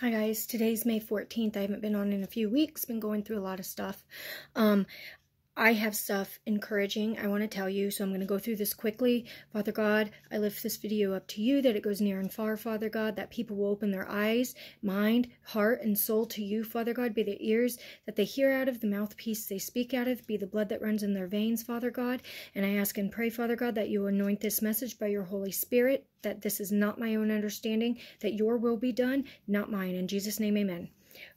Hi guys, today's May 14th. I haven't been on in a few weeks, been going through a lot of stuff. Um, I have stuff encouraging I want to tell you, so I'm going to go through this quickly. Father God, I lift this video up to you that it goes near and far, Father God, that people will open their eyes, mind, heart, and soul to you, Father God. Be the ears that they hear out of, the mouthpiece they speak out of, be the blood that runs in their veins, Father God. And I ask and pray, Father God, that you anoint this message by your Holy Spirit, that this is not my own understanding, that your will be done, not mine. In Jesus' name, amen.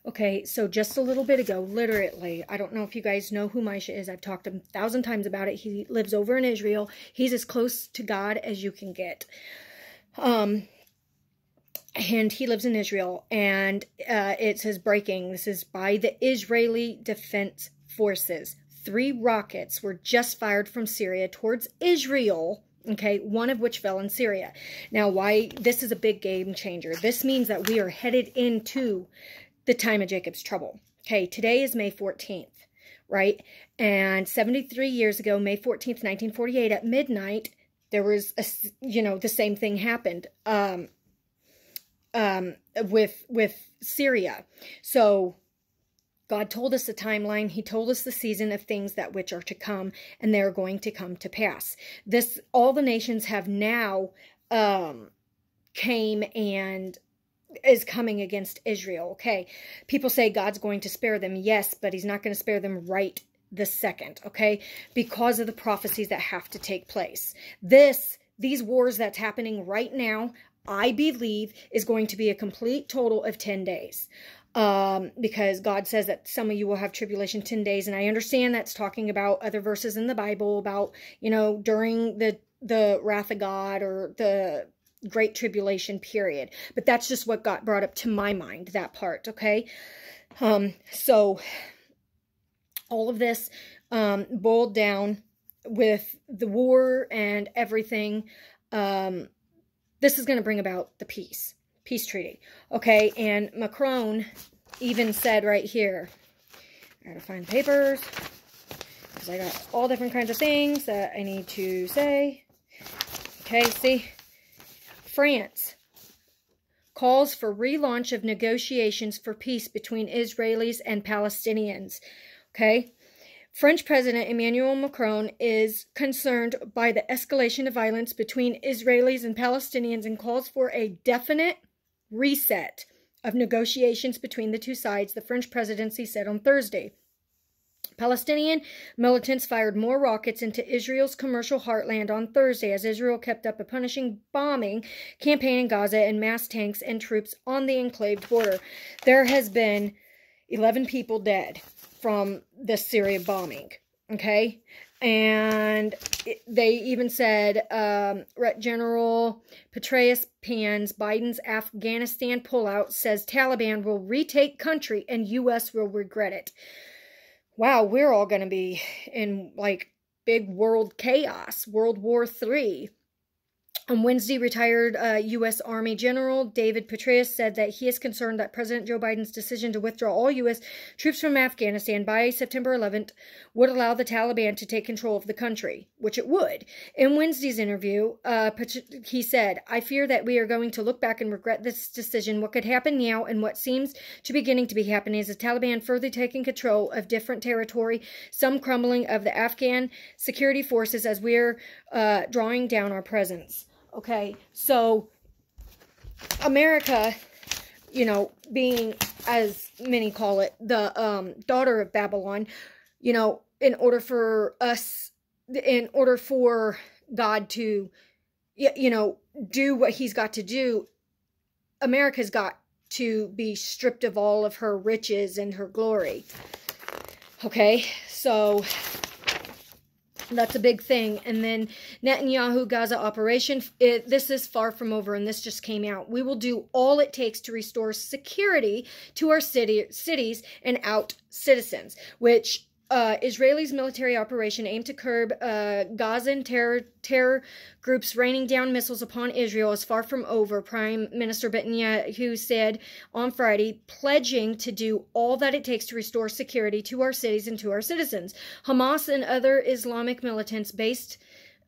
Okay, so just a little bit ago, literally, I don't know if you guys know who Misha is. I've talked a thousand times about it. He lives over in Israel. He's as close to God as you can get. Um, and he lives in Israel, and uh, it says breaking. This is by the Israeli Defense Forces. Three rockets were just fired from Syria towards Israel okay, one of which fell in Syria. Now, why this is a big game changer. This means that we are headed into the time of Jacob's trouble. Okay, today is May 14th, right? And 73 years ago, May 14th, 1948, at midnight, there was a, you know, the same thing happened um, um, with with Syria. So God told us the timeline. He told us the season of things that which are to come, and they're going to come to pass. This all the nations have now um, came and is coming against Israel. Okay. People say God's going to spare them. Yes, but he's not going to spare them right the second. Okay. Because of the prophecies that have to take place. This, these wars that's happening right now, I believe is going to be a complete total of 10 days. Um, because God says that some of you will have tribulation 10 days. And I understand that's talking about other verses in the Bible about, you know, during the, the wrath of God or the great tribulation period. But that's just what got brought up to my mind, that part, okay? Um, so all of this um, boiled down with the war and everything. Um, this is going to bring about the peace, peace treaty, okay? And Macron even said right here, I gotta find papers, because I got all different kinds of things that I need to say. Okay, see? France calls for relaunch of negotiations for peace between Israelis and Palestinians. Okay? French President Emmanuel Macron is concerned by the escalation of violence between Israelis and Palestinians and calls for a definite reset of negotiations between the two sides, the French presidency said on Thursday. Palestinian militants fired more rockets into Israel's commercial heartland on Thursday as Israel kept up a punishing bombing campaign in Gaza and massed tanks and troops on the enclaved border. There has been 11 people dead from the Syria bombing. Okay? And they even said um, General Petraeus Pans, Biden's Afghanistan pullout, says Taliban will retake country and U.S. will regret it wow, we're all going to be in like big world chaos, World War III. On Wednesday, retired uh, U.S. Army General David Petraeus said that he is concerned that President Joe Biden's decision to withdraw all U.S. troops from Afghanistan by September 11th would allow the Taliban to take control of the country, which it would. In Wednesday's interview, uh, he said, I fear that we are going to look back and regret this decision. What could happen now and what seems to be beginning to be happening is the Taliban further taking control of different territory, some crumbling of the Afghan security forces as we're uh, drawing down our presence. Okay, so America, you know, being as many call it the um, daughter of Babylon, you know, in order for us, in order for God to, you know, do what He's got to do, America's got to be stripped of all of her riches and her glory. Okay, so that's a big thing. And then Netanyahu Gaza operation. It, this is far from over, and this just came out. We will do all it takes to restore security to our city, cities and out citizens, which uh, Israelis' military operation aimed to curb uh, Gazan terror, terror groups raining down missiles upon Israel is far from over, Prime Minister Netanyahu said on Friday, pledging to do all that it takes to restore security to our cities and to our citizens. Hamas and other Islamic militants based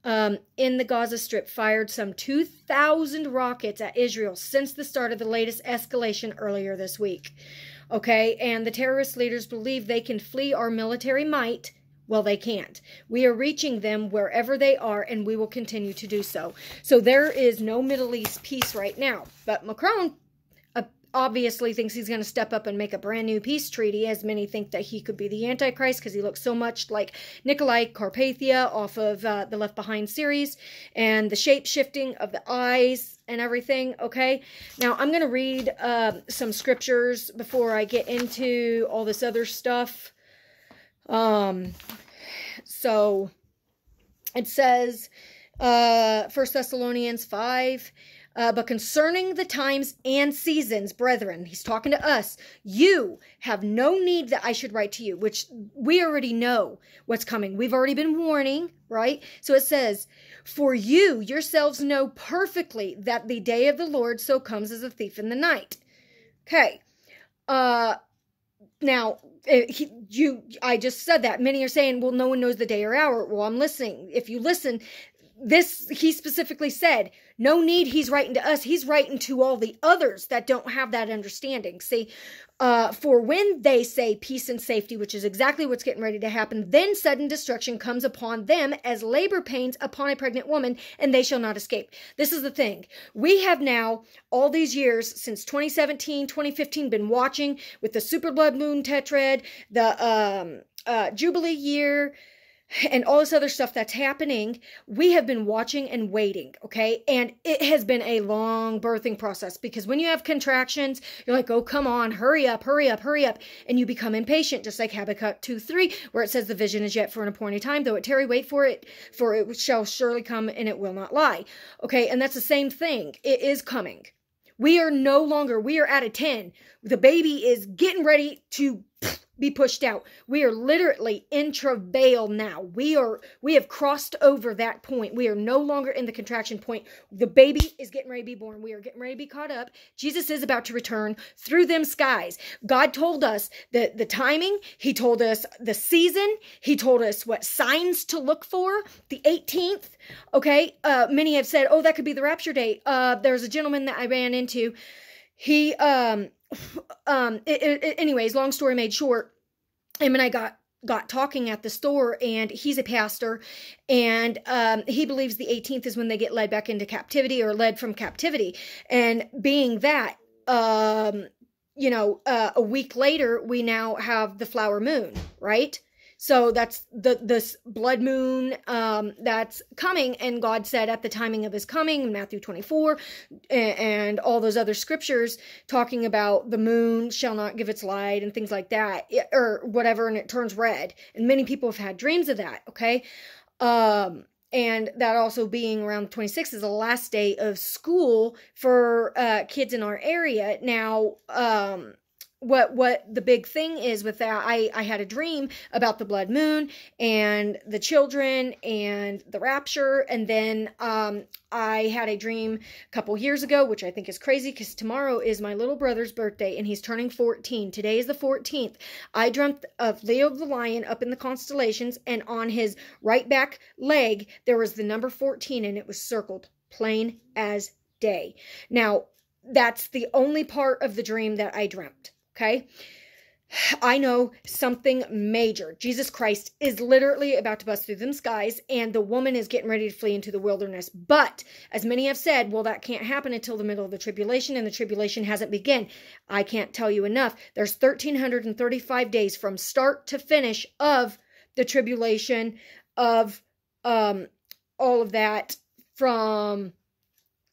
um, in the Gaza Strip fired some 2,000 rockets at Israel since the start of the latest escalation earlier this week. Okay, and the terrorist leaders believe they can flee our military might. Well, they can't. We are reaching them wherever they are, and we will continue to do so. So there is no Middle East peace right now. But Macron obviously thinks he's going to step up and make a brand new peace treaty, as many think that he could be the Antichrist because he looks so much like Nicolae Carpathia off of uh, the Left Behind series, and the shape shifting of the eyes and everything. Okay, now I'm going to read uh, some scriptures before I get into all this other stuff. Um, so it says, uh, First Thessalonians 5 uh, but concerning the times and seasons, brethren, he's talking to us, you have no need that I should write to you, which we already know what's coming. We've already been warning, right? So it says, For you yourselves know perfectly that the day of the Lord so comes as a thief in the night. Okay. Uh, now, eh, he, you, I just said that. Many are saying, well, no one knows the day or hour. Well, I'm listening. If you listen, this, he specifically said, no need he's writing to us. He's writing to all the others that don't have that understanding. See, uh, for when they say peace and safety, which is exactly what's getting ready to happen, then sudden destruction comes upon them as labor pains upon a pregnant woman, and they shall not escape. This is the thing. We have now, all these years, since 2017, 2015, been watching with the super blood moon tetrad, the um, uh, Jubilee year, and all this other stuff that's happening, we have been watching and waiting, okay? And it has been a long birthing process because when you have contractions, you're like, oh, come on, hurry up, hurry up, hurry up. And you become impatient, just like Habakkuk 2 3, where it says, the vision is yet for an appointed time, though it tarry, wait for it, for it shall surely come and it will not lie. Okay, and that's the same thing. It is coming. We are no longer, we are at a 10. The baby is getting ready to be pushed out. We are literally in travail now. We are we have crossed over that point. We are no longer in the contraction point. The baby is getting ready to be born. We are getting ready to be caught up. Jesus is about to return through them skies. God told us the the timing, he told us the season, he told us what signs to look for. The 18th, okay? Uh many have said, "Oh, that could be the rapture date." Uh there's a gentleman that I ran into. He um um it, it, anyways long story made short him and i got got talking at the store and he's a pastor and um, he believes the 18th is when they get led back into captivity or led from captivity. And being that um, you know uh, a week later we now have the flower moon right so that's the this blood moon um, that's coming, and God said at the timing of His coming in Matthew 24, and, and all those other scriptures talking about the moon shall not give its light and things like that, or whatever, and it turns red. And many people have had dreams of that. Okay, um, and that also being around the 26th is the last day of school for uh, kids in our area. Now, um, what what the big thing is with that i i had a dream about the blood moon and the children and the rapture. And then um i had a dream a couple years ago which i think is crazy because tomorrow is my little brother's birthday and he's turning 14 today is the 14th i dreamt of leo the lion up in the constellations and on his right back leg there was the number 14 and it was circled plain as day. Now that's the only part of the dream that i dreamt Okay. I know something major. Jesus Christ is literally about to bust through them skies, and the woman is getting ready to flee into the wilderness. But, as many have said, well, that can't happen until the middle of the tribulation, and the tribulation hasn't begun. I can't tell you enough. There's 1,335 days from start to finish of the tribulation, of um, all of that from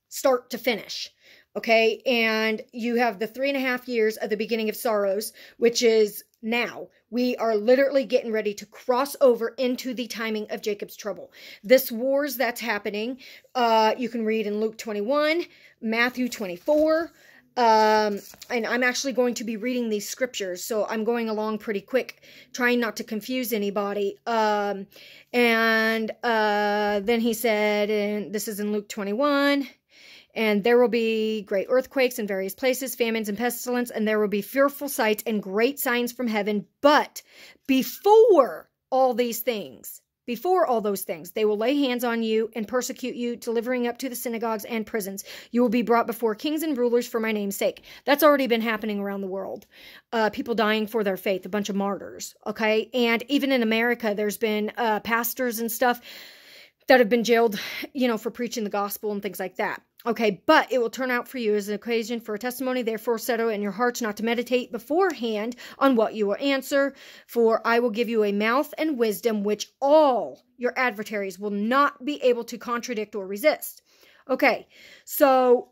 start to finish. Okay. And you have the three and a half years of the beginning of sorrows, which is now. We are literally getting ready to cross over into the timing of Jacob's trouble. This wars that's happening, uh, you can read in Luke 21, Matthew 24. Um, and I'm actually going to be reading these scriptures, so I'm going along pretty quick, trying not to confuse anybody. Um, and uh, then he said, and this is in Luke 21 and there will be great earthquakes in various places, famines and pestilence, and there will be fearful sights and great signs from heaven. But before all these things, before all those things. They will lay hands on you and persecute you, delivering up to the synagogues and prisons. You will be brought before kings and rulers for my name's sake. That's already been happening around the world. Uh, people dying for their faith, a bunch of martyrs. Okay. And even in America, there's been uh, pastors and stuff that have been jailed, you know, for preaching the gospel and things like that. Okay, but it will turn out for you as an occasion for a testimony. Therefore, settle in your hearts not to meditate beforehand on what you will answer. For I will give you a mouth and wisdom which all your adversaries will not be able to contradict or resist. Okay, so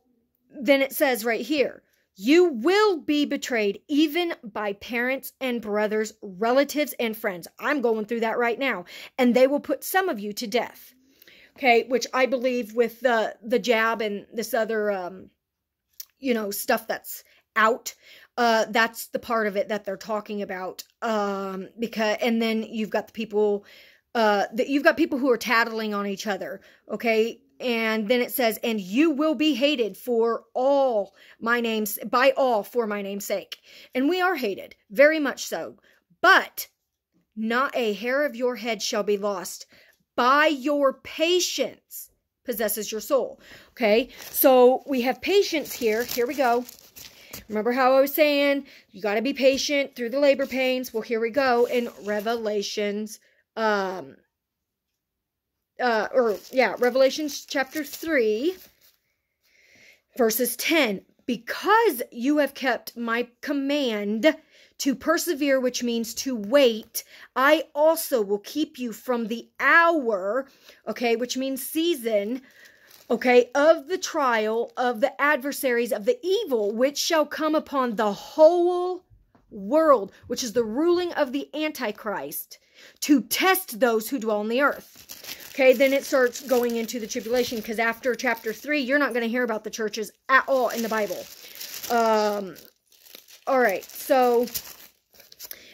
then it says right here, you will be betrayed even by parents and brothers, relatives, and friends. I'm going through that right now. And they will put some of you to death okay which i believe with the the jab and this other um you know stuff that's out uh that's the part of it that they're talking about um because and then you've got the people uh that you've got people who are tattling on each other okay? And then it says and you will be hated for all my name's by all for my name's sake. And we are hated very much so. But not a hair of your head shall be lost by your patience possesses your soul. Okay, so we have patience here. Here we go. Remember how I was saying you got to be patient through the labor pains? Well, here we go in Revelations, um, uh, or yeah, Revelations chapter 3, verses 10. Because you have kept my command to persevere, which means to wait, I also will keep you from the hour, okay, which means season, okay, of the trial of the adversaries of the evil, which shall come upon the whole world, which is the ruling of the Antichrist, to test those who dwell on the earth. Okay, then it starts going into the tribulation because after chapter 3, you're not going to hear about the churches at all in the Bible. Um, all right, so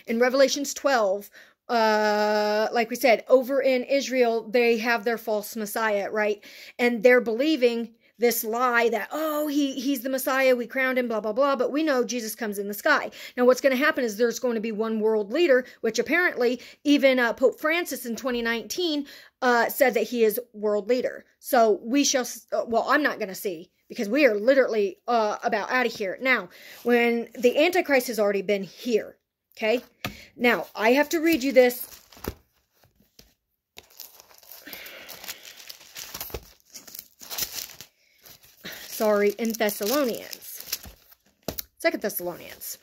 in Revelations 12, uh like we said over in Israel they have their false messiah right? And they're believing this lie that oh he he's the messiah we crowned him blah blah blah but we know Jesus comes in the sky. Now what's going to happen is there's going to be one world leader which apparently even uh, Pope Francis in 2019 uh said that he is world leader. So we shall uh, well I'm not going to see because we are literally uh about out of here now when the antichrist has already been here Okay? Now, I have to read you this. Sorry, in Thessalonians. Second Thessalonians.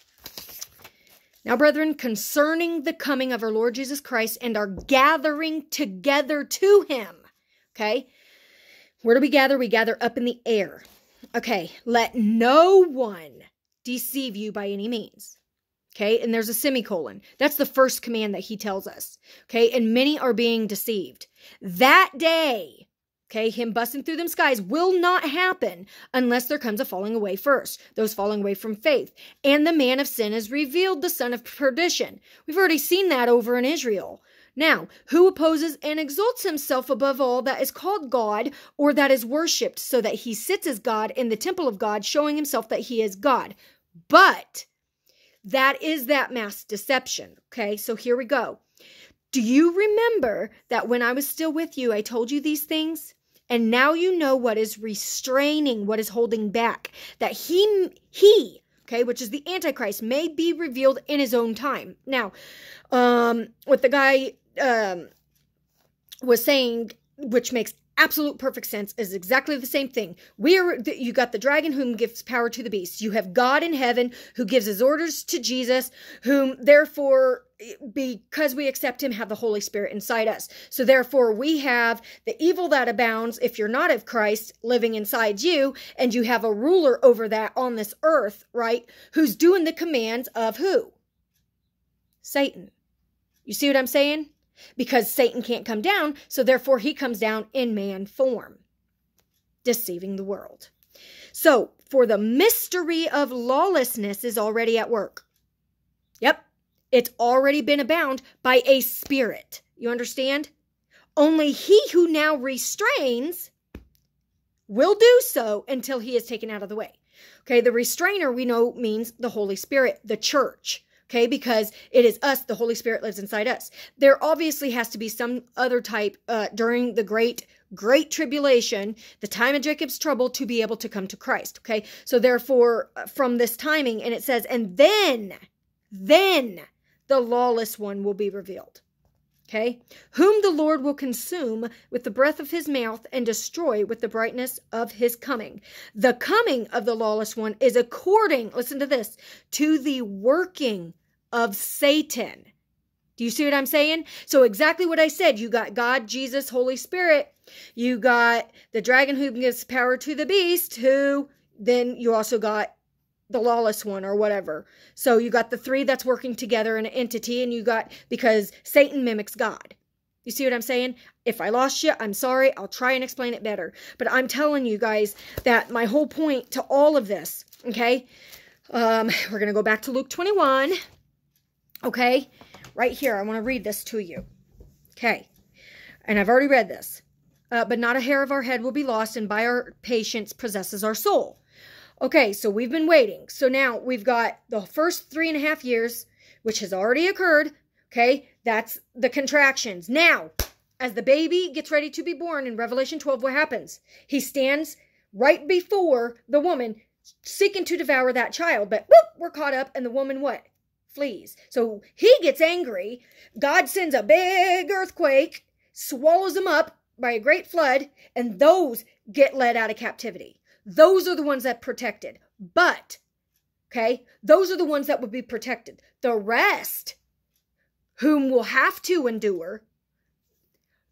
Now, brethren, concerning the coming of our Lord Jesus Christ and our gathering together to him. Okay? Where do we gather? We gather up in the air. Okay, let no one deceive you by any means. Okay, and there's a semicolon. That's the first command that he tells us. Okay, and many are being deceived. That day, okay, him busting through them skies will not happen unless there comes a falling away first. Those falling away from faith. And the man of sin is revealed, the son of perdition. We've already seen that over in Israel. Now, who opposes and exalts himself above all that is called God or that is worshipped, so that he sits as God in the temple of God, showing himself that he is God? But that is that mass deception. Okay, so here we go. Do you remember that when I was still with you, I told you these things? And now you know what is restraining, what is holding back. That he, he, okay, which is the Antichrist, may be revealed in his own time. Now, um, what the guy um, was saying, which makes absolute perfect sense is exactly the same thing. We are you got the dragon whom gives power to the beast. You have God in heaven who gives his orders to Jesus, whom therefore because we accept him have the Holy Spirit inside us. So therefore we have the evil that abounds if you're not of Christ living inside you and you have a ruler over that on this earth, right? Who's doing the commands of who? Satan. You see what I'm saying? Because Satan can't come down, so therefore he comes down in man form, deceiving the world. So, for the mystery of lawlessness is already at work. Yep, it's already been abound by a spirit. You understand? Only he who now restrains will do so until he is taken out of the way. Okay, the restrainer we know means the Holy Spirit, the church. Okay because it is us the holy spirit lives inside us. There obviously has to be some other type uh, during the great great tribulation the time of jacob's trouble to be able to come to christ okay? So therefore uh, from this timing and it says and then then the lawless one will be revealed Okay? Whom the Lord will consume with the breath of his mouth and destroy with the brightness of his coming. The coming of the lawless one is according, listen to this, to the working of Satan. Do you see what I'm saying? So, exactly what I said. You got God, Jesus, Holy Spirit. You got the dragon who gives power to the beast, who then you also got the lawless one or whatever. So you got the three that's working together in an entity, and you got because Satan mimics God. You see what I'm saying? If I lost you, I'm sorry. I'll try and explain it better. But I'm telling you guys that my whole point to all of this, okay? Um, we're going to go back to Luke 21. Okay? Right here. I want to read this to you. Okay. And I've already read this. Uh, but not a hair of our head will be lost, and by our patience possesses our soul. Okay, so we've been waiting. So now we've got the first three and a half years, which has already occurred. Okay, that's the contractions. Now, as the baby gets ready to be born in Revelation 12, what happens? He stands right before the woman seeking to devour that child, but whoop, we're caught up, and the woman what? Flees. So he gets angry. God sends a big earthquake, swallows them up by a great flood, and those get led out of captivity. Those are the ones that protected. But, okay, those are the ones that would be protected. The rest, whom will have to endure,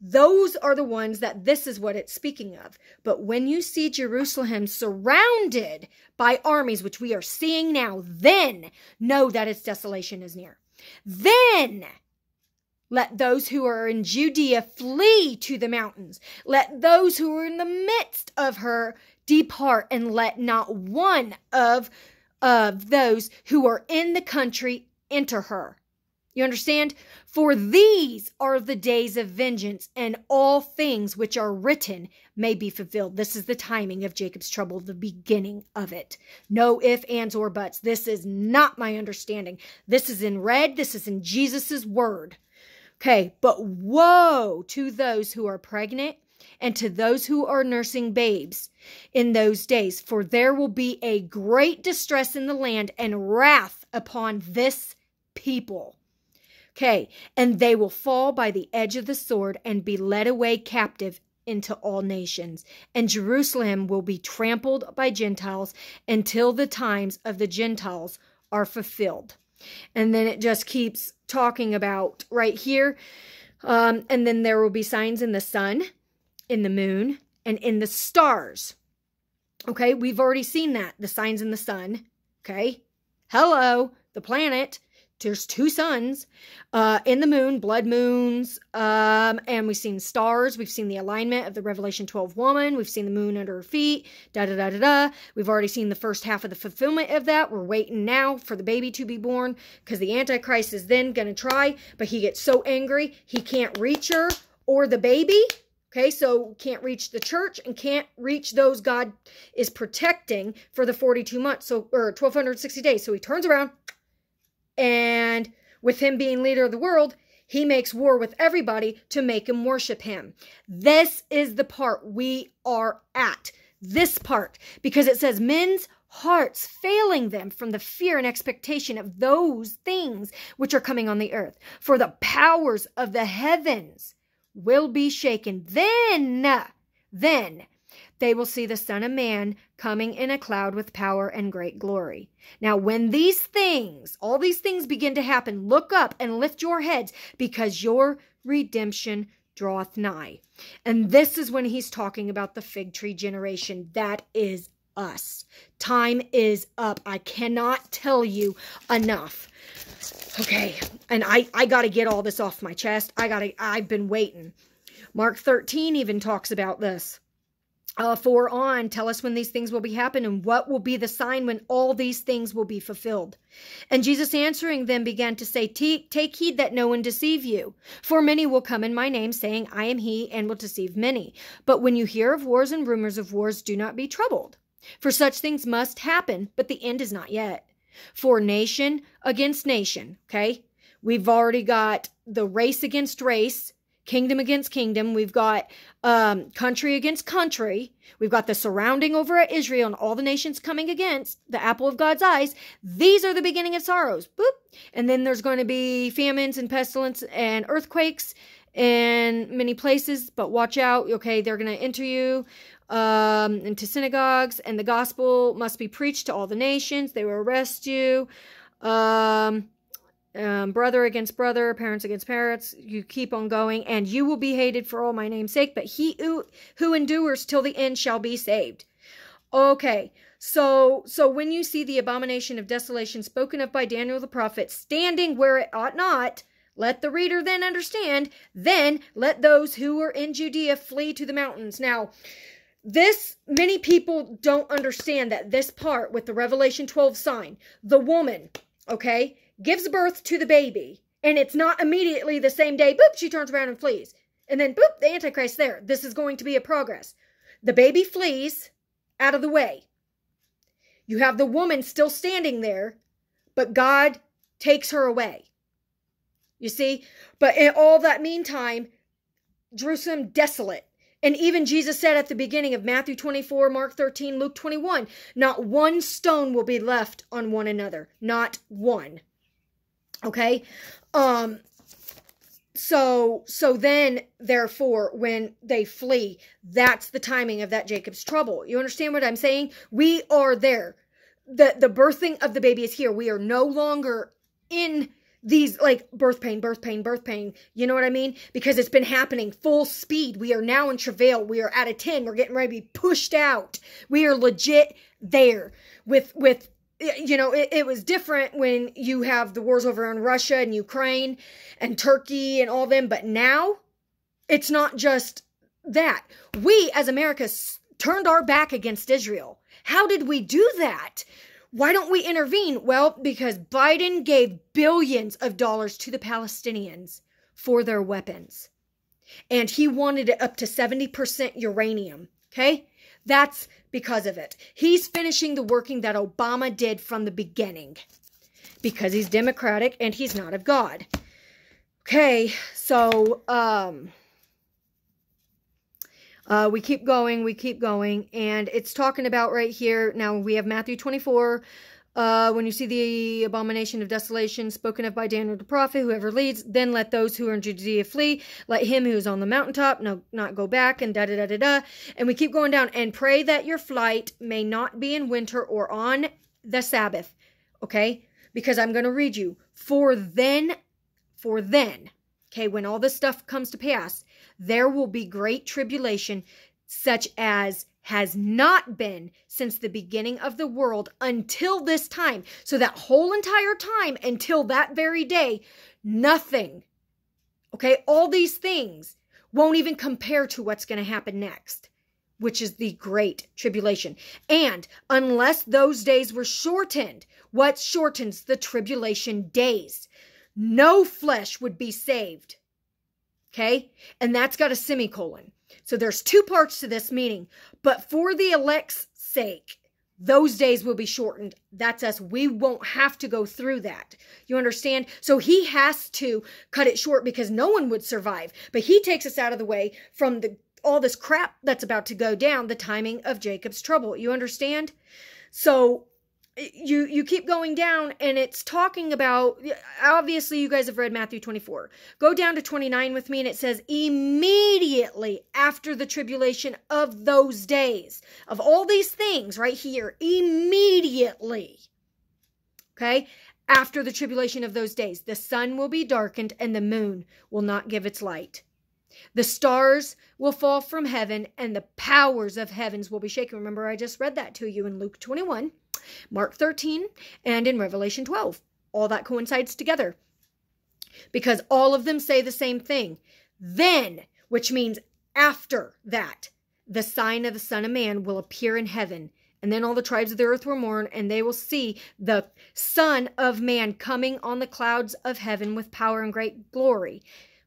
those are the ones that this is what it's speaking of. But when you see Jerusalem surrounded by armies, which we are seeing now, then know that its desolation is near. Then let those who are in Judea flee to the mountains. Let those who are in the midst of her depart and let not one of of those who are in the country enter her. You understand? For these are the days of vengeance, and all things which are written may be fulfilled. This is the timing of Jacob's trouble, the beginning of it. No ifs, ands, or buts. This is not my understanding. This is in red. This is in Jesus' word. Okay, but woe to those who are pregnant and to those who are nursing babes in those days, for there will be a great distress in the land and wrath upon this people. Okay, and they will fall by the edge of the sword and be led away captive into all nations. And Jerusalem will be trampled by Gentiles until the times of the Gentiles are fulfilled. And then it just keeps talking about right here. Um, and then there will be signs in the sun in the moon, and in the stars. Okay, we've already seen that. The signs in the sun. Okay, hello, the planet. There's two suns uh, in the moon, blood moons, um, and we've seen stars. We've seen the alignment of the Revelation 12 woman. We've seen the moon under her feet. Da da da da da. We've already seen the first half of the fulfillment of that. We're waiting now for the baby to be born because the Antichrist is then going to try, but he gets so angry he can't reach her or the baby. Okay, so can't reach the church and can't reach those God is protecting for the 42 months, so or 1260 days. So he turns around and with him being leader of the world, he makes war with everybody to make him worship him. This is the part we are at. This part because it says men's hearts failing them from the fear and expectation of those things which are coming on the earth. For the powers of the heavens will be shaken. Then, then they will see the Son of Man coming in a cloud with power and great glory. Now, when these things, all these things begin to happen, look up and lift your heads because your redemption draweth nigh. And this is when he's talking about the fig tree generation. That is us. Time is up. I cannot tell you enough. Okay, and I I got to get all this off my chest. I got to I've been waiting. Mark 13 even talks about this. Uh, for on, tell us when these things will be happening, and what will be the sign when all these things will be fulfilled. And Jesus answering them began to say, Take heed that no one deceive you. For many will come in my name, saying, I am he, and will deceive many. But when you hear of wars and rumors of wars, do not be troubled. For such things must happen, but the end is not yet. For nation against nation. Okay. We've already got the race against race, kingdom against kingdom. We've got um, country against country. We've got the surrounding over at Israel and all the nations coming against the apple of God's eyes. These are the beginning of sorrows. Boop. And then there's going to be famines and pestilence and earthquakes in many places, but watch out. Okay, they're going to enter you um, into synagogues, and the gospel must be preached to all the nations. They will arrest you. Um, um, brother against brother, parents against parents. You keep on going, and you will be hated for all my name's sake. But he who, who endures till the end shall be saved. Okay, so so when you see the abomination of desolation spoken of by Daniel the prophet standing where it ought not, let the reader then understand. Then let those who are in Judea flee to the mountains. Now. This, many people don't understand that this part with the Revelation 12 sign, the woman, okay, gives birth to the baby, and it's not immediately the same day, boop, she turns around and flees. And then, boop, the Antichrist there. This is going to be a progress. The baby flees out of the way. You have the woman still standing there, but God takes her away. You see? But in all that meantime, Jerusalem desolate. And even Jesus said at the beginning of Matthew 24, Mark 13, Luke 21, not one stone will be left on one another. Not one. Okay? Um so so then therefore when they flee, that's the timing of that Jacob's trouble. You understand what I'm saying? We are there. The the birthing of the baby is here. We are no longer in these like birth pain, birth pain, birth pain. You know what I mean? Because it's been happening full speed. We are now in travail. We are at a 10. We're getting ready to be pushed out. We are legit there with with you know, it, it, was different when you have the wars over in Russia and Ukraine and Turkey and all them, but now it's not just that. We as America turned our back against Israel. How did we do that? Why don't we intervene? Well, because Biden gave billions of dollars to the Palestinians for their weapons. And he wanted it up to 70% uranium. Okay? That's because of it. He's finishing the working that Obama did from the beginning because he's democratic and he's not of God. Okay, so um uh, we keep going, we keep going, and it's talking about right here. Now we have Matthew 24, uh, when you see the abomination of desolation spoken of by Daniel the prophet, whoever leads, then let those who are in Judea flee. Let him who is on the mountaintop no, not go back, and da da da da da. And we keep going down. And pray that your flight may not be in winter or on the Sabbath. Okay? Because I'm going to read you. For then, for then, okay, when all this stuff comes to pass, there will be great tribulation, such as has not been since the beginning of the world until this time. So, that whole entire time until that very day, nothing, okay, all these things won't even compare to what's going to happen next, which is the great tribulation. And unless those days were shortened, what shortens the tribulation days? No flesh would be saved. Okay? And that's got a semicolon. So there's two parts to this meeting. But for the elect's sake, those days will be shortened. That's us. We won't have to go through that. You understand? So he has to cut it short because no one would survive. But he takes us out of the way from the all this crap that's about to go down, the timing of Jacob's trouble. You understand? So you you keep going down and it's talking about obviously you guys have read Matthew 24. Go down to 29 with me and it says immediately after the tribulation of those days of all these things right here immediately. Okay? After the tribulation of those days, the sun will be darkened and the moon will not give its light. The stars will fall from heaven and the powers of heavens will be shaken. Remember, I just read that to you in Luke 21. Mark 13, and in Revelation 12. All that coincides together because all of them say the same thing. Then, which means after that, the sign of the Son of Man will appear in heaven. And then all the tribes of the earth will mourn, and they will see the Son of Man coming on the clouds of heaven with power and great glory.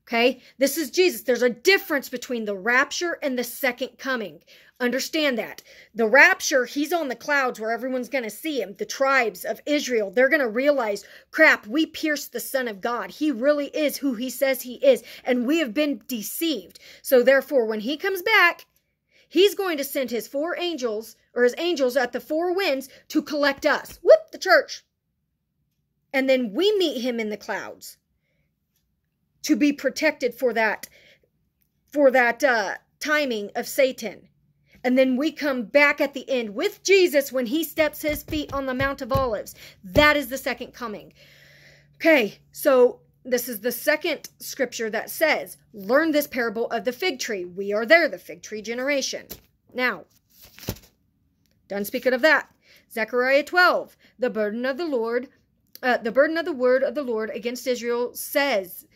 Okay? This is Jesus. There's a difference between the rapture and the second coming. Understand that. The rapture, he's on the clouds where everyone's going to see him. The tribes of Israel, they're going to realize, crap, we pierced the Son of God. He really is who he says he is, and we have been deceived. So, therefore, when he comes back, he's going to send his four angels, or his angels at the four winds, to collect us. Whoop, the church. And then we meet him in the clouds to be protected for that for that uh, timing of Satan. And then we come back at the end with Jesus when he steps his feet on the Mount of Olives. That is the second coming. Okay, so this is the second scripture that says, Learn this parable of the fig tree. We are there, the fig tree generation. Now, done speaking of that. Zechariah 12, the burden of the Lord, uh, the burden of the word of the Lord against Israel says,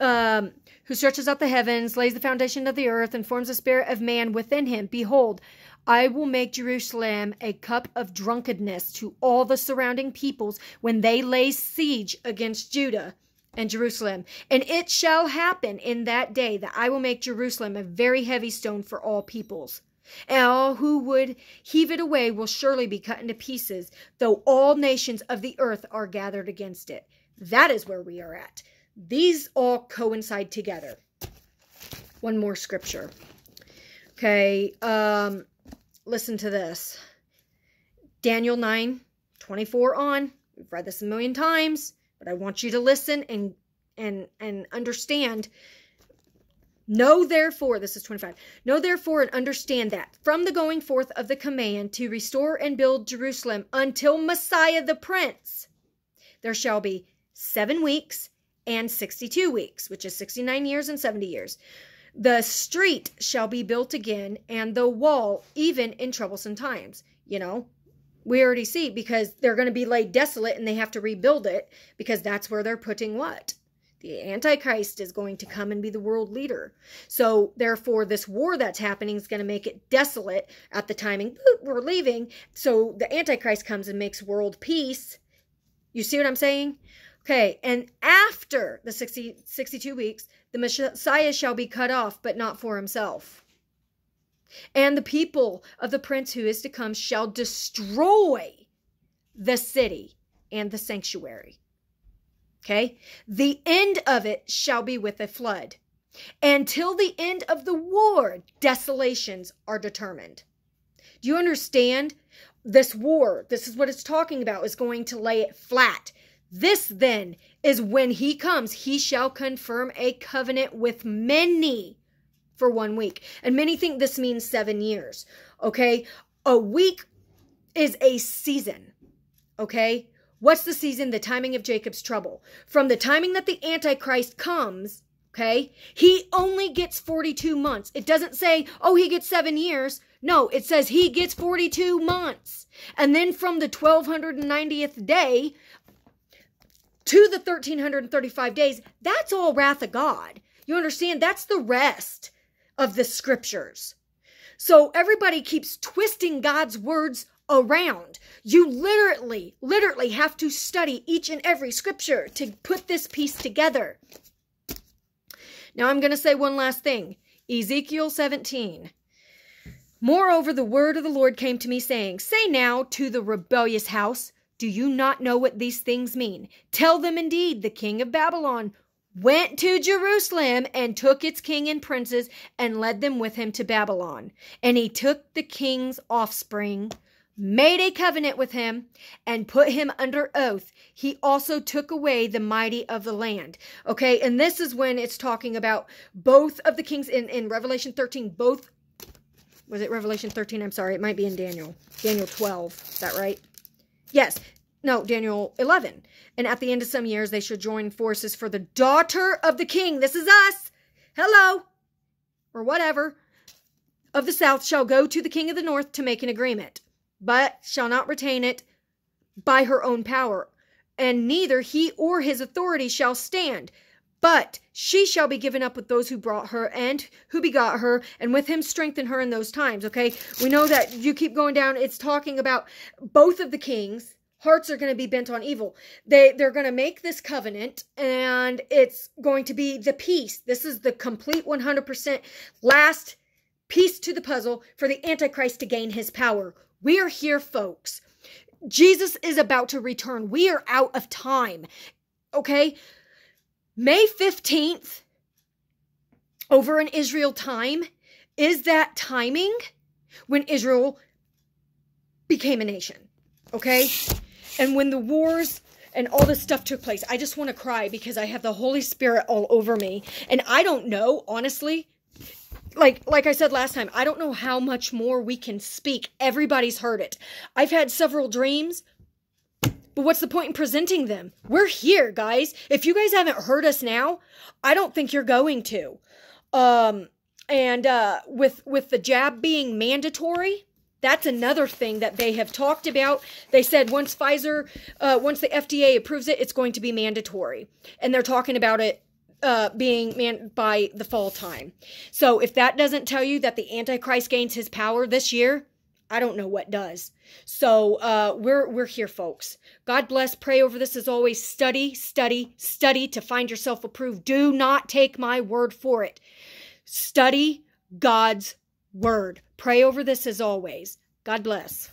um, who stretches out the heavens, lays the foundation of the earth, and forms the spirit of man within him. Behold, I will make Jerusalem a cup of drunkenness to all the surrounding peoples when they lay siege against Judah and Jerusalem. And it shall happen in that day that I will make Jerusalem a very heavy stone for all peoples. And all who would heave it away will surely be cut into pieces, though all nations of the earth are gathered against it. That is where we are at. These all coincide together. One more scripture. Okay, um, listen to this. Daniel 9, 24 on. We've read this a million times, but I want you to listen and and and understand Know therefore, this is 25. Know therefore and understand that from the going forth of the command to restore and build Jerusalem until Messiah the Prince, there shall be seven weeks and 62 weeks, which is 69 years and 70 years. The street shall be built again, and the wall, even in troublesome times. You know, we already see because they're going to be laid desolate and they have to rebuild it because that's where they're putting what? The Antichrist is going to come and be the world leader. So, therefore, this war that's happening is going to make it desolate at the timing. Boop, we're leaving. So, the Antichrist comes and makes world peace. You see what I'm saying? Okay, and after the 60, 62 weeks, the Messiah shall be cut off, but not for himself. And the people of the prince who is to come shall destroy the city and the sanctuary. Okay, the end of it shall be with a flood. Until the end of the war, desolations are determined. Do you understand? This war, this is what it's talking about, is going to lay it flat. This then is when he comes, he shall confirm a covenant with many for one week. And many think this means seven years. Okay. A week is a season. Okay. What's the season? The timing of Jacob's trouble. From the timing that the Antichrist comes, okay, he only gets 42 months. It doesn't say, oh, he gets seven years. No, it says he gets 42 months. And then from the 1290th day to the 1335 days, that's all wrath of God. You understand? That's the rest of the scriptures. So everybody keeps twisting God's words around. You literally, literally have to study each and every scripture to put this piece together. Now I'm going to say one last thing Ezekiel 17. Moreover, the word of the Lord came to me, saying, Say now to the rebellious house, do you not know what these things mean? Tell them indeed, the king of Babylon went to Jerusalem and took its king and princes and led them with him to Babylon. And he took the king's offspring, made a covenant with him, and put him under oath. He also took away the mighty of the land. Okay, and this is when it's talking about both of the kings in, in Revelation 13, both. Was it Revelation 13? I'm sorry, it might be in Daniel. Daniel 12. Is that right? Yes. No, Daniel 11. And at the end of some years, they should join forces for the daughter of the king. This is us. Hello. Or whatever. Of the south shall go to the king of the north to make an agreement, but shall not retain it by her own power. And neither he or his authority shall stand. But she shall be given up with those who brought her and who begot her, and with him strengthen her in those times. Okay, we know that you keep going down. It's talking about both of the kings hearts are going to be bent on evil. They they're going to make this covenant and it's going to be the peace. This is the complete 100% last piece to the puzzle for the antichrist to gain his power. We are here folks. Jesus is about to return. We are out of time. Okay? May 15th over in Israel time is that timing when Israel became a nation. Okay? And when the wars and all this stuff took place, I just want to cry because I have the Holy Spirit all over me. And I don't know, honestly, like like I said last time, I don't know how much more we can speak. Everybody's heard it. I've had several dreams, but what's the point in presenting them? We're here, guys. If you guys haven't heard us now, I don't think you're going to. Um and uh with with the jab being mandatory, that's another thing that they have talked about. They said once Pfizer, uh, once the FDA approves it, it's going to be mandatory. And they're talking about it uh, being man by the fall time. So if that doesn't tell you that the Antichrist gains his power this year, I don't know what does. So uh, we're we're here, folks. God bless. Pray over this as always. Study, study, study to find yourself approved. Do not take my word for it. Study God's word. Pray over this as always. God bless.